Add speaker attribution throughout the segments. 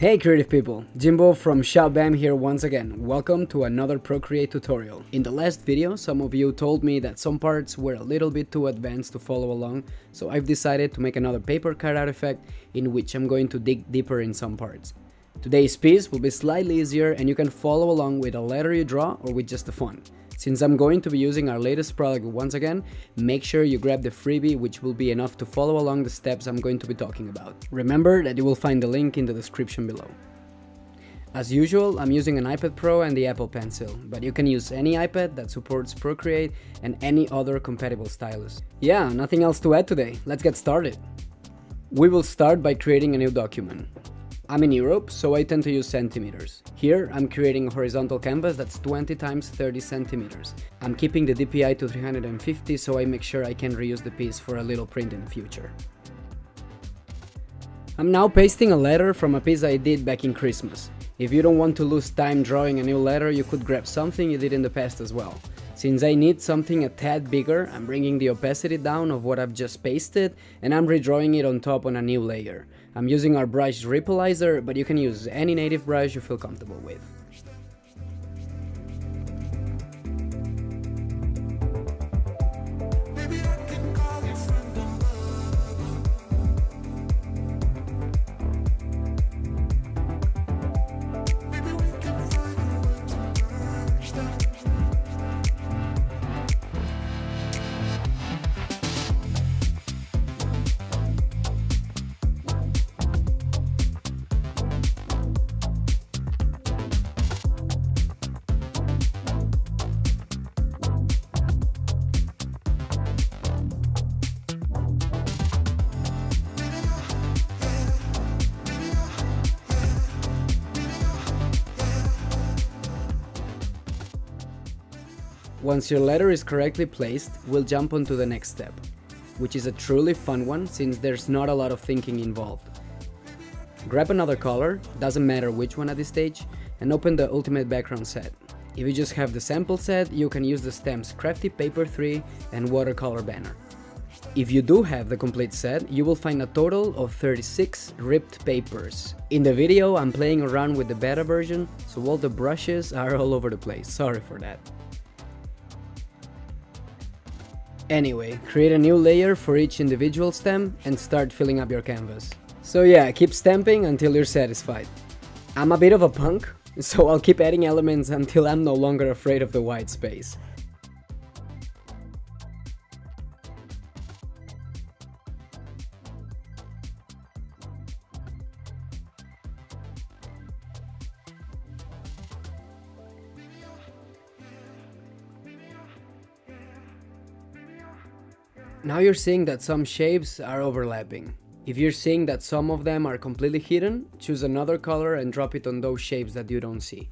Speaker 1: Hey creative people, Jimbo from Shoutbam here once again. Welcome to another Procreate tutorial. In the last video, some of you told me that some parts were a little bit too advanced to follow along, so I've decided to make another paper cutout effect in which I'm going to dig deeper in some parts. Today's piece will be slightly easier and you can follow along with a letter you draw or with just a font. Since I'm going to be using our latest product once again, make sure you grab the freebie which will be enough to follow along the steps I'm going to be talking about. Remember that you will find the link in the description below. As usual, I'm using an iPad Pro and the Apple Pencil, but you can use any iPad that supports Procreate and any other compatible stylus. Yeah, nothing else to add today, let's get started. We will start by creating a new document. I'm in Europe, so I tend to use centimeters. Here, I'm creating a horizontal canvas that's 20 times 30 centimeters. I'm keeping the DPI to 350 so I make sure I can reuse the piece for a little print in the future. I'm now pasting a letter from a piece I did back in Christmas. If you don't want to lose time drawing a new letter, you could grab something you did in the past as well. Since I need something a tad bigger, I'm bringing the opacity down of what I've just pasted and I'm redrawing it on top on a new layer. I'm using our brush Rippleizer, but you can use any native brush you feel comfortable with. Once your letter is correctly placed, we'll jump on to the next step, which is a truly fun one since there's not a lot of thinking involved. Grab another color, doesn't matter which one at this stage, and open the Ultimate Background set. If you just have the sample set, you can use the stamps Crafty Paper 3 and Watercolor Banner. If you do have the complete set, you will find a total of 36 ripped papers. In the video, I'm playing around with the beta version, so all the brushes are all over the place, sorry for that. Anyway, create a new layer for each individual stem and start filling up your canvas. So yeah, keep stamping until you're satisfied. I'm a bit of a punk, so I'll keep adding elements until I'm no longer afraid of the white space. Now you're seeing that some shapes are overlapping. If you're seeing that some of them are completely hidden, choose another color and drop it on those shapes that you don't see.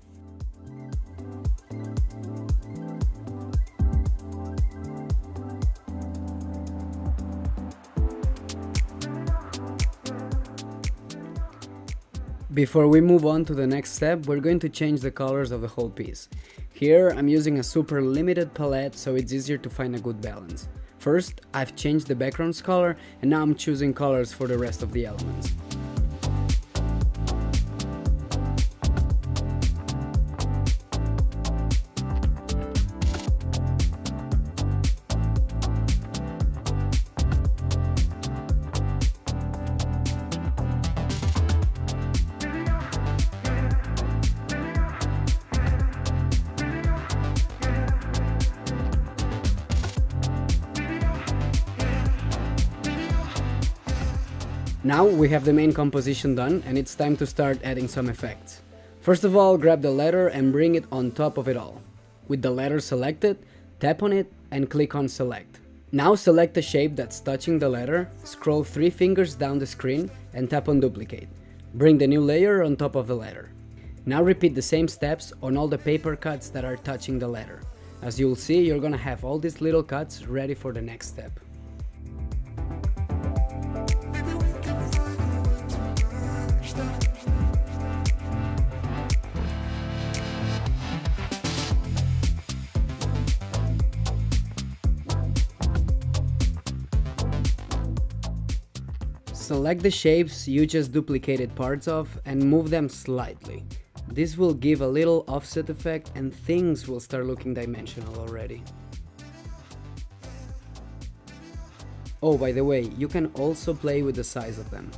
Speaker 1: Before we move on to the next step, we're going to change the colors of the whole piece. Here I'm using a super limited palette so it's easier to find a good balance. First, I've changed the background's color and now I'm choosing colors for the rest of the elements. Now we have the main composition done and it's time to start adding some effects. First of all, grab the letter and bring it on top of it all. With the letter selected, tap on it and click on select. Now select the shape that's touching the letter, scroll 3 fingers down the screen and tap on duplicate. Bring the new layer on top of the letter. Now repeat the same steps on all the paper cuts that are touching the letter. As you'll see, you're gonna have all these little cuts ready for the next step. Select the shapes you just duplicated parts of and move them slightly. This will give a little offset effect and things will start looking dimensional already. Oh, by the way, you can also play with the size of them.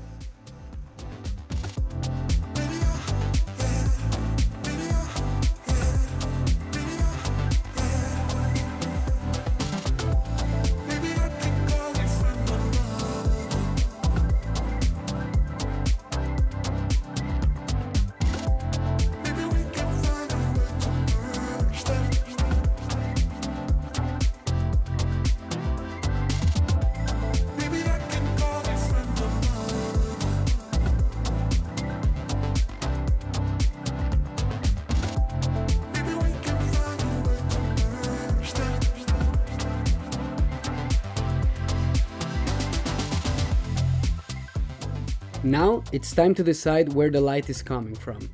Speaker 1: Now it's time to decide where the light is coming from.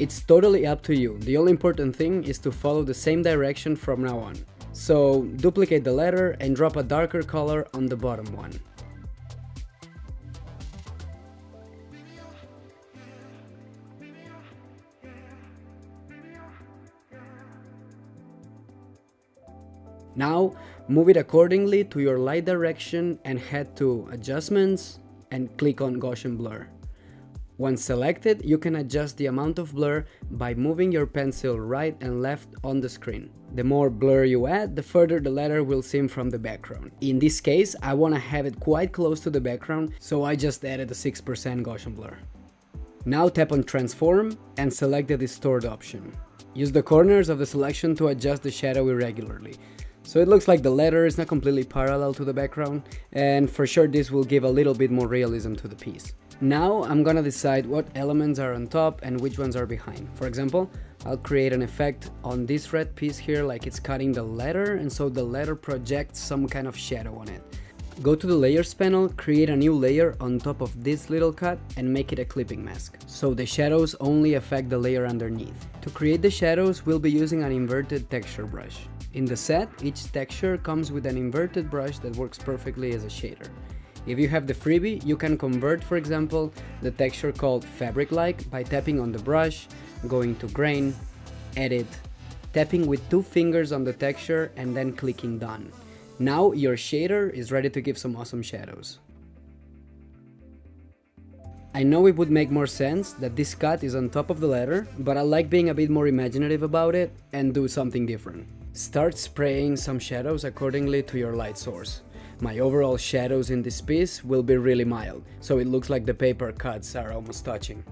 Speaker 1: It's totally up to you, the only important thing is to follow the same direction from now on. So duplicate the letter and drop a darker color on the bottom one. Now move it accordingly to your light direction and head to adjustments, and click on Gaussian blur. Once selected, you can adjust the amount of blur by moving your pencil right and left on the screen. The more blur you add, the further the letter will seem from the background. In this case, I want to have it quite close to the background, so I just added a 6% Gaussian blur. Now tap on transform and select the distort option. Use the corners of the selection to adjust the shadow irregularly. So it looks like the letter is not completely parallel to the background and for sure this will give a little bit more realism to the piece. Now I'm gonna decide what elements are on top and which ones are behind. For example, I'll create an effect on this red piece here like it's cutting the letter and so the letter projects some kind of shadow on it. Go to the layers panel, create a new layer on top of this little cut and make it a clipping mask. So the shadows only affect the layer underneath. To create the shadows, we'll be using an inverted texture brush. In the set, each texture comes with an inverted brush that works perfectly as a shader. If you have the freebie, you can convert, for example, the texture called Fabric-like by tapping on the brush, going to Grain, Edit, tapping with two fingers on the texture and then clicking Done. Now your shader is ready to give some awesome shadows. I know it would make more sense that this cut is on top of the letter, but I like being a bit more imaginative about it and do something different. Start spraying some shadows accordingly to your light source. My overall shadows in this piece will be really mild, so it looks like the paper cuts are almost touching.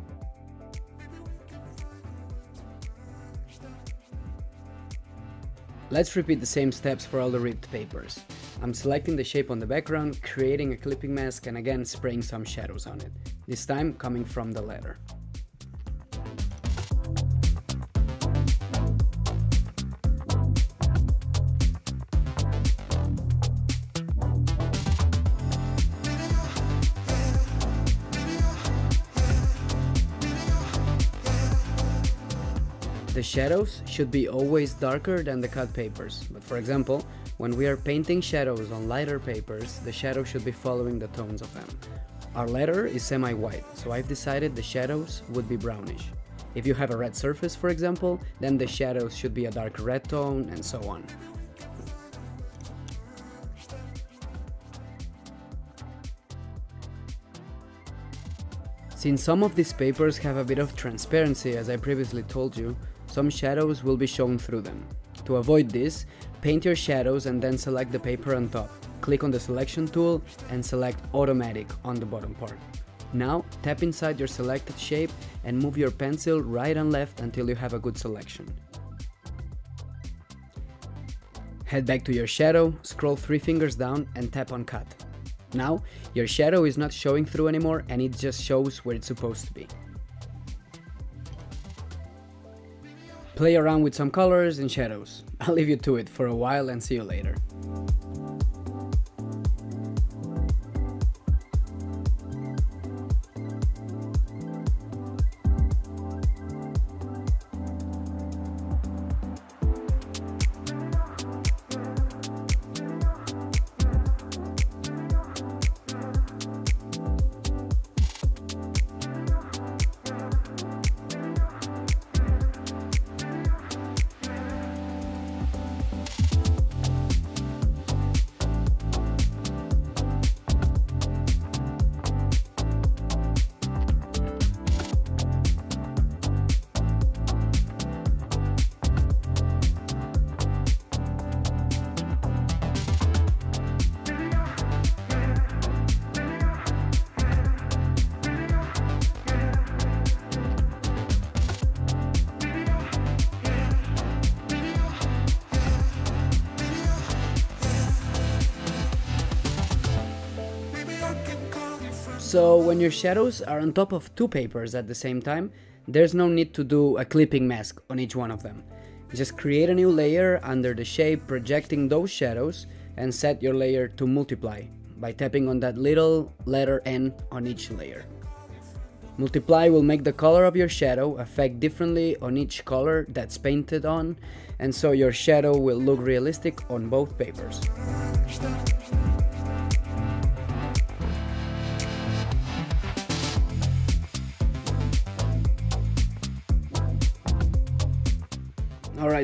Speaker 1: Let's repeat the same steps for all the ripped papers. I'm selecting the shape on the background, creating a clipping mask and again spraying some shadows on it, this time coming from the letter. The shadows should be always darker than the cut papers, but for example, when we are painting shadows on lighter papers, the shadow should be following the tones of them. Our letter is semi-white, so I've decided the shadows would be brownish. If you have a red surface, for example, then the shadows should be a dark red tone and so on. Since some of these papers have a bit of transparency as I previously told you, some shadows will be shown through them. To avoid this, paint your shadows and then select the paper on top. Click on the selection tool and select automatic on the bottom part. Now tap inside your selected shape and move your pencil right and left until you have a good selection. Head back to your shadow, scroll three fingers down and tap on cut. Now your shadow is not showing through anymore and it just shows where it's supposed to be. Play around with some colors and shadows. I'll leave you to it for a while and see you later. So when your shadows are on top of two papers at the same time, there's no need to do a clipping mask on each one of them. Just create a new layer under the shape projecting those shadows and set your layer to multiply by tapping on that little letter N on each layer. Multiply will make the color of your shadow affect differently on each color that's painted on, and so your shadow will look realistic on both papers.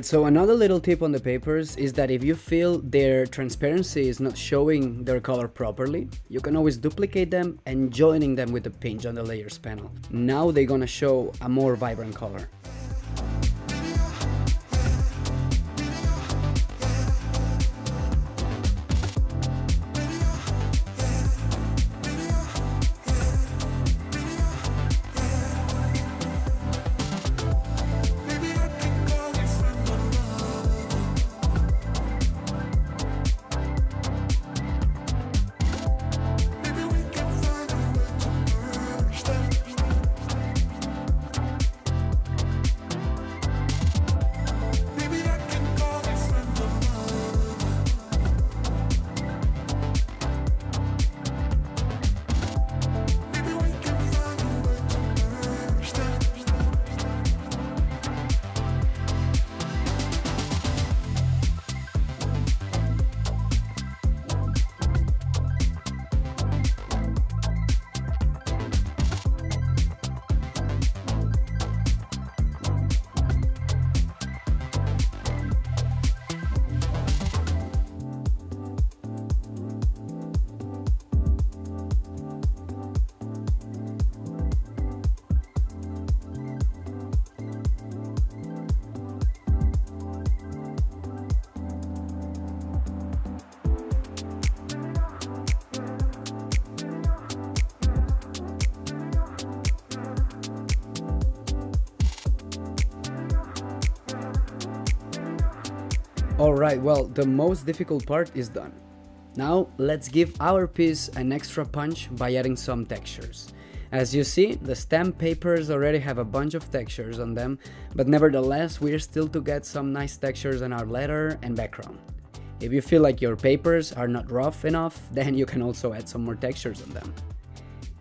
Speaker 1: So another little tip on the papers is that if you feel their transparency is not showing their color properly, you can always duplicate them and joining them with the pinch on the layers panel. Now they're gonna show a more vibrant color. Alright, well, the most difficult part is done. Now, let's give our piece an extra punch by adding some textures. As you see, the stamp papers already have a bunch of textures on them, but nevertheless, we're still to get some nice textures on our letter and background. If you feel like your papers are not rough enough, then you can also add some more textures on them.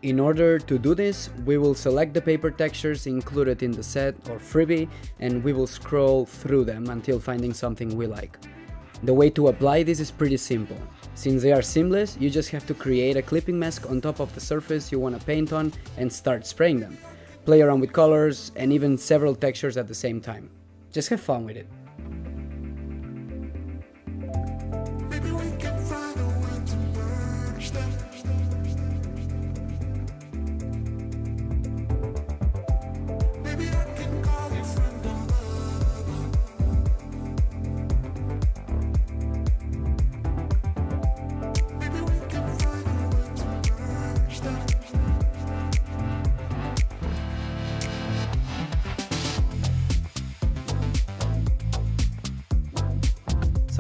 Speaker 1: In order to do this, we will select the paper textures included in the set or freebie and we will scroll through them until finding something we like. The way to apply this is pretty simple. Since they are seamless, you just have to create a clipping mask on top of the surface you want to paint on and start spraying them. Play around with colors and even several textures at the same time. Just have fun with it.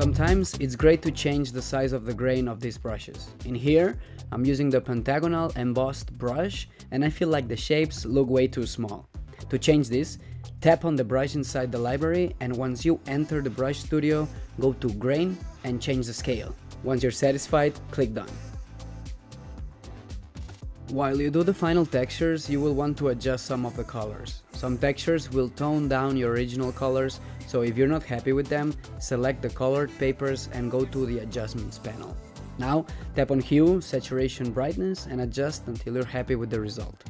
Speaker 1: Sometimes it's great to change the size of the grain of these brushes. In here, I'm using the pentagonal embossed brush and I feel like the shapes look way too small. To change this, tap on the brush inside the library and once you enter the brush studio, go to grain and change the scale. Once you're satisfied, click done. While you do the final textures, you will want to adjust some of the colors. Some textures will tone down your original colors, so if you're not happy with them, select the colored papers and go to the adjustments panel. Now, tap on hue, saturation, brightness and adjust until you're happy with the result.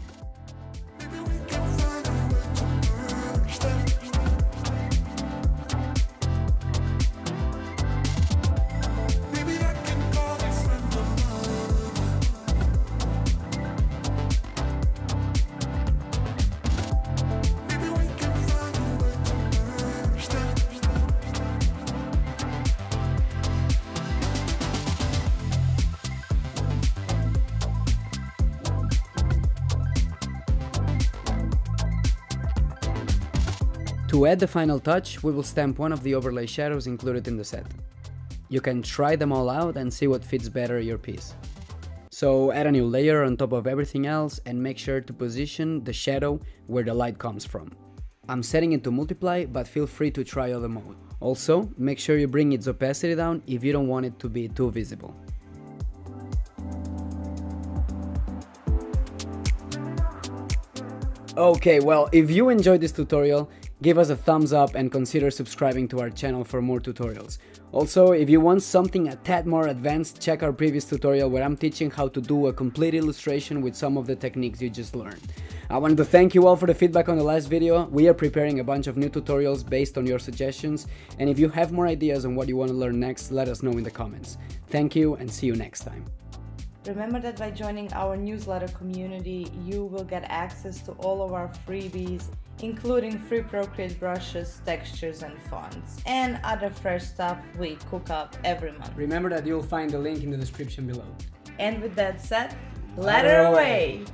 Speaker 1: To add the final touch, we will stamp one of the overlay shadows included in the set. You can try them all out and see what fits better your piece. So add a new layer on top of everything else and make sure to position the shadow where the light comes from. I'm setting it to multiply, but feel free to try other mode. Also, make sure you bring its opacity down if you don't want it to be too visible. Okay, well, if you enjoyed this tutorial, give us a thumbs up and consider subscribing to our channel for more tutorials. Also, if you want something a tad more advanced, check our previous tutorial where I'm teaching how to do a complete illustration with some of the techniques you just learned. I wanted to thank you all for the feedback on the last video. We are preparing a bunch of new tutorials based on your suggestions, and if you have more ideas on what you want to learn next, let us know in the comments. Thank you and see you next time.
Speaker 2: Remember that by joining our newsletter community, you will get access to all of our freebies, including free Procreate brushes, textures, and fonts, and other fresh stuff we cook up every month.
Speaker 1: Remember that you'll find the link in the description below.
Speaker 2: And with that said, ladder away!